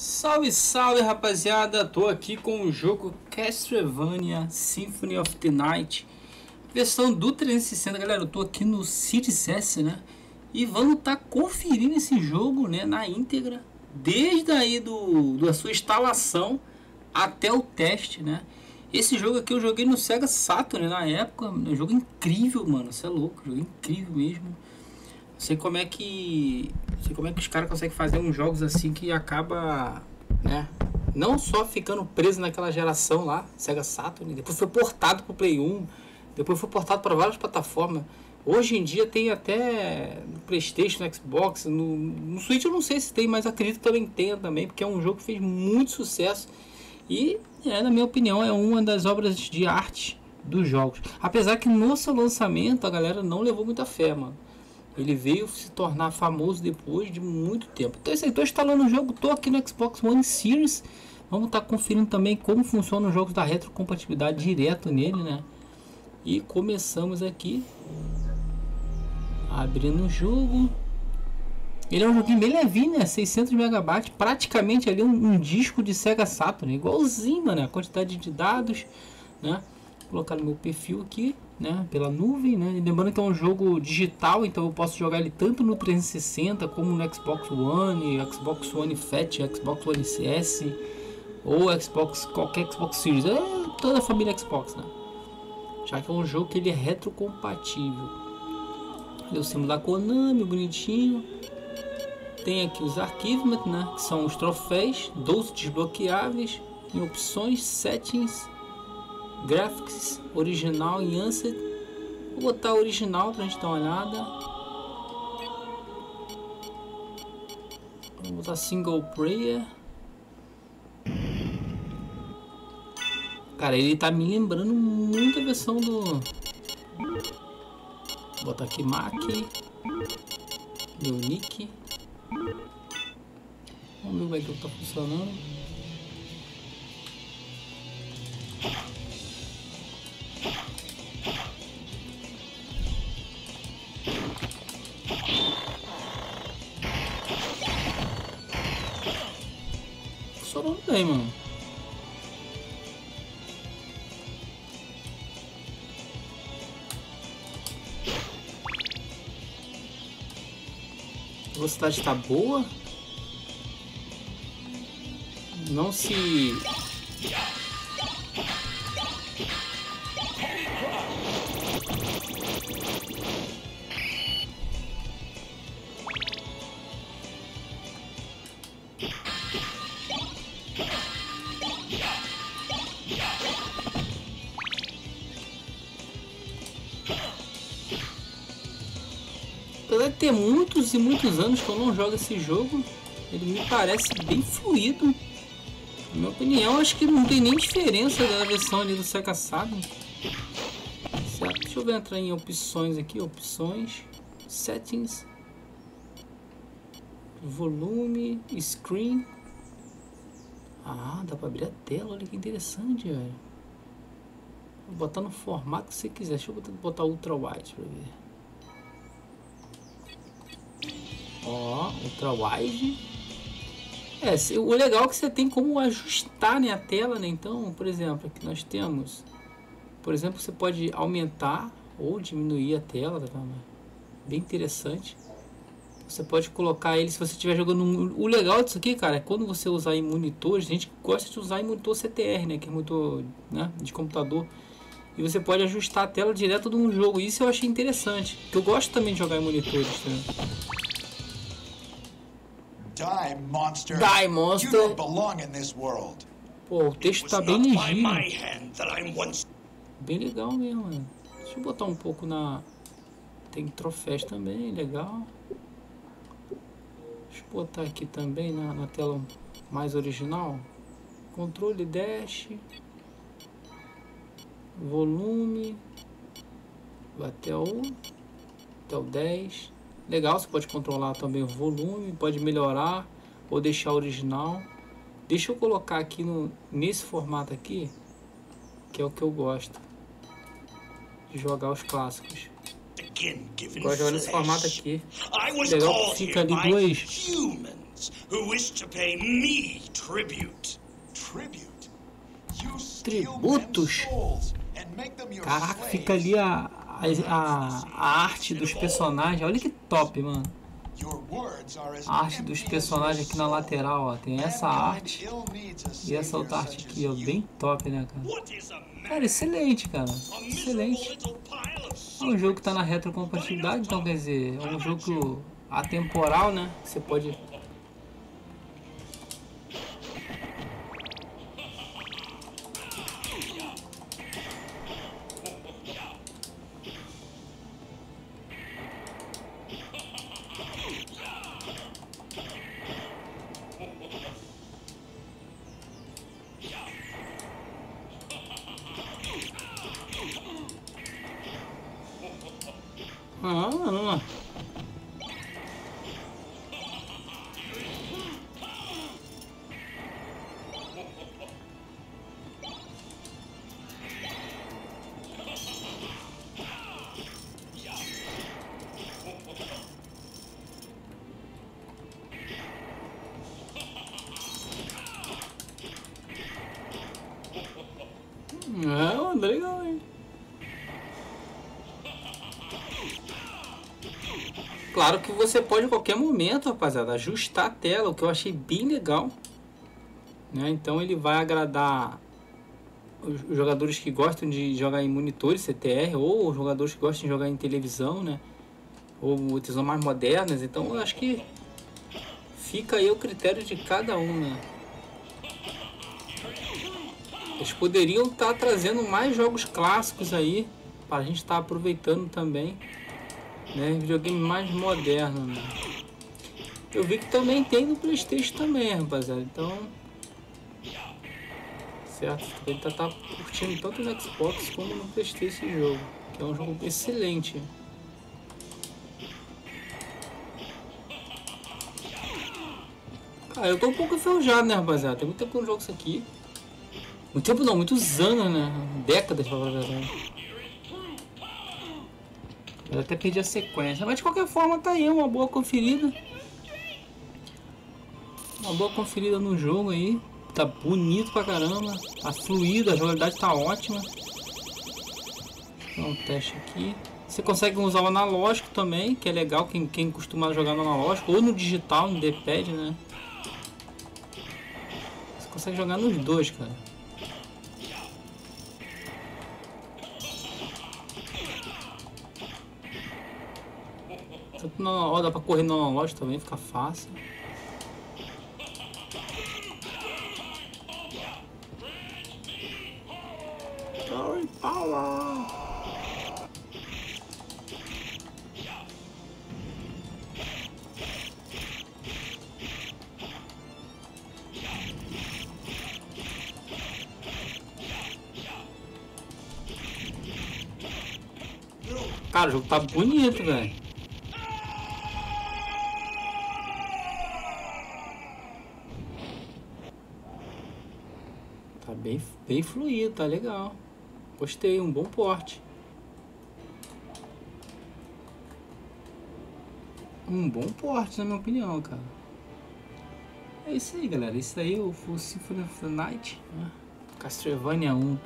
Salve, salve rapaziada! Tô aqui com o jogo Castlevania Symphony of the Night, versão do 360. Galera, eu tô aqui no Cities S, né? E vamos tá conferindo esse jogo, né, na íntegra, desde aí do da sua instalação até o teste, né? Esse jogo aqui eu joguei no Sega Saturn na época, um jogo incrível, mano. Você é louco, jogo incrível mesmo. Sei como é que sei como é que os caras conseguem fazer uns jogos assim que acaba, né? Não só ficando preso naquela geração lá, Sega Saturn, depois foi portado para o Play 1, depois foi portado para várias plataformas. Hoje em dia tem até no PlayStation, no Xbox, no, no Switch eu não sei se tem, mas acredito que também tenha também, porque é um jogo que fez muito sucesso e, é, na minha opinião, é uma das obras de arte dos jogos. Apesar que no seu lançamento a galera não levou muita fé, mano. Ele veio se tornar famoso depois de muito tempo. Então, aí, estou instalando o jogo, estou aqui no Xbox One Series. Vamos estar tá conferindo também como funcionam os jogos da retrocompatibilidade direto nele, né? E começamos aqui. Abrindo o jogo. Ele é um joguinho bem levinho, né? 600 megabytes, praticamente ali um, um, disco de Sega Saturn, igualzinho, mano, a quantidade de dados, né? Vou colocar no meu perfil aqui né, pela nuvem, né? E lembrando que é um jogo digital, então eu posso jogar ele tanto no 360 como no Xbox One, Xbox One Fat, Xbox One CS ou Xbox qualquer Xbox Series, é toda a família Xbox, né? Já que é um jogo que ele é retrocompatível. Ali o símbolo da Konami, bonitinho. Tem aqui os arquivos, né, que são os troféus, 12 desbloqueáveis, em opções, settings Graphics original em Ansett. Vou botar original pra gente dar uma olhada. Vou botar single player. Cara, ele tá me lembrando muito a versão do. Vou botar aqui Mac. Meu nick. Vamos ver como é que tá funcionando. Bem, mano. A velocidade está boa. Não se ter muitos e muitos anos que eu não jogo esse jogo, ele me parece bem fluido. Na minha opinião, acho que não tem nem diferença da versão ali do Seca Saga. Certo? Deixa eu entrar em opções aqui, opções, settings, volume, screen. Ah, dá pra abrir a tela, olha que interessante, velho. Vou botar no formato que você quiser. Deixa eu botar ultra wide pra ver. Ó, ultra wide. É, o legal é que você tem como ajustar né, a tela, né? Então, por exemplo, aqui nós temos, por exemplo, você pode aumentar ou diminuir a tela, tá vendo? Bem interessante. Você pode colocar ele se você estiver jogando. O legal disso aqui, cara, é quando você usar em monitores. A gente gosta de usar em monitor CTR, né? Que é monitor né, de computador. E você pode ajustar a tela direto de um jogo. Isso eu achei interessante. Que eu gosto também de jogar em monitores. Tá? Die, monster. Die, monster. You don't belong in this world. Pô, o texto tá bem ligeiro. Bem legal mesmo, mano. Deixa eu botar um pouco na... Tem troféus também, legal. Deixa eu botar aqui também na, na tela mais original. Controle dash. Volume. Até o... Até o 10. Legal, você pode controlar também o volume, pode melhorar ou deixar original. Deixa eu colocar aqui no, nesse formato aqui, que é o que eu gosto de jogar os clássicos. Jogar nesse formato aqui. Legal que fica ali steal Tributos? Caraca, fica ali a, a, a arte dos personagens. Olha que top, mano. A arte dos personagens aqui na lateral, ó. Tem essa arte e essa outra arte aqui, ó. Bem top, né, cara? Cara, excelente, cara. Excelente. É um jogo que tá na retrocompatibilidade, então quer dizer, é um jogo atemporal, né? Você pode. É, é legal, hein? Claro que você pode a qualquer momento, rapaziada, ajustar a tela, o que eu achei bem legal. Né? Então ele vai agradar os os jogadores que gostam de jogar em monitores CTR ou os jogadores que gostam de jogar em televisão, né? Ou televisão mais modernas. Então eu acho que fica aí o critério de cada um, né? Eles poderiam estar trazendo mais jogos clássicos aí para a gente estar aproveitando também né? Videogame mais moderno, né? Eu vi que também tem no Playstation também, rapaziada. Então. Certo, ele tá, tá curtindo tanto no Xbox como no Playstation esse jogo. Que é um jogo excelente. Cara, eu tô um pouco enferrujado, né, rapaziada? Tem muito tempo que eu não jogo isso aqui. Muito tempo não, muitos anos, né? Décadas, pra falar a verdade. Eu até perdi a sequência. Mas de qualquer forma tá aí, uma boa conferida. Uma boa conferida no jogo aí. Tá bonito pra caramba. Tá fluido, a jogabilidade tá ótima. Dá um teste aqui. Você consegue usar o analógico também, que é legal quem, quem costuma jogar no analógico ou no digital, no D-pad, né? Você consegue jogar nos dois, cara. Tanto no, ó, dá pra correr no analógico também, fica fácil. Power! Cara, o jogo tá bonito, velho. Bem, fluido, tá legal. Gostei, um bom porte. Um bom porte, na minha opinião, cara. É isso aí, galera. Isso aí foi o Symphony of the Night. Né? Castlevania 1.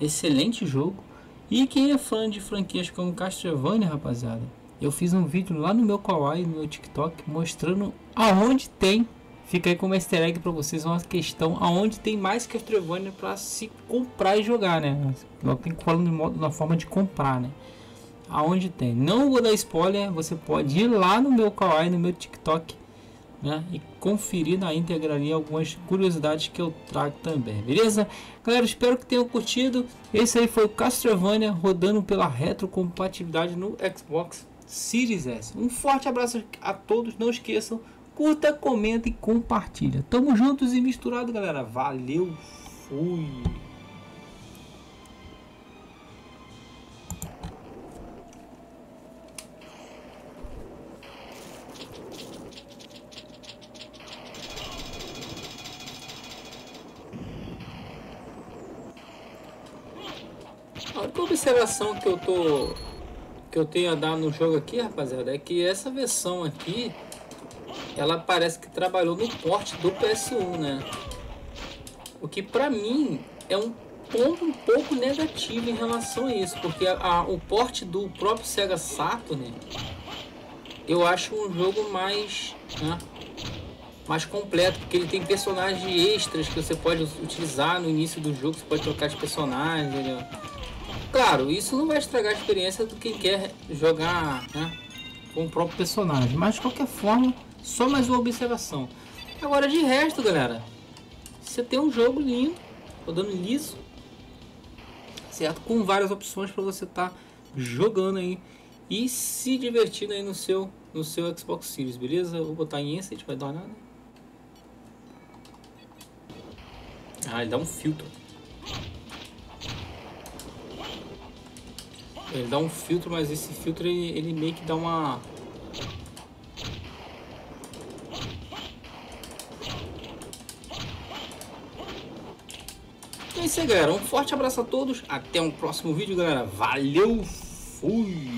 Excelente jogo. E quem é fã de franquias como Castlevania, rapaziada, eu fiz um vídeo lá no meu Kawaii, no meu TikTok, mostrando aonde tem. Fica aí como easter egg pra vocês uma questão aonde tem mais Castlevania pra se comprar e jogar, né? Eu tenho falando de modo, na forma de comprar, né? Aonde tem. Não vou dar spoiler, você pode ir lá no meu Kawaii, no meu TikTok, né? E conferir na íntegra ali algumas curiosidades que eu trago também, beleza? Galera, espero que tenham curtido. Esse aí foi o Castlevania rodando pela retrocompatibilidade no Xbox Series S. Um forte abraço a todos, não esqueçam, curta, comenta e compartilha. Tamo juntos e misturado, galera. Valeu, fui. A observação que eu tô que eu tenho a dar no jogo aqui, rapaziada, é que essa versão aqui ela parece que trabalhou no porte do PS1, né? O que pra mim é um ponto um pouco negativo em relação a isso, porque a, a- o porte do próprio Sega Saturn eu acho um jogo mais, né, mais completo, porque ele tem personagens extras que você pode utilizar no início do jogo, você pode trocar de personagem. entendeu? Claro, isso não vai estragar a experiência do quem quer jogar né, com o próprio personagem, mas de qualquer forma, só mais uma observação. Agora, de resto, galera, você tem um jogo lindo, rodando liso, certo? Com várias opções para você estar jogando aí e se divertindo aí no seu, no seu Xbox Series, beleza? Vou botar em Instant, vai dar nada. Ah, ele dá um filtro. Ele dá um filtro, mas esse filtro ele, ele meio que dá uma. Isso aí, galera. Um forte abraço a todos. Até um próximo vídeo, galera. Valeu! Fui!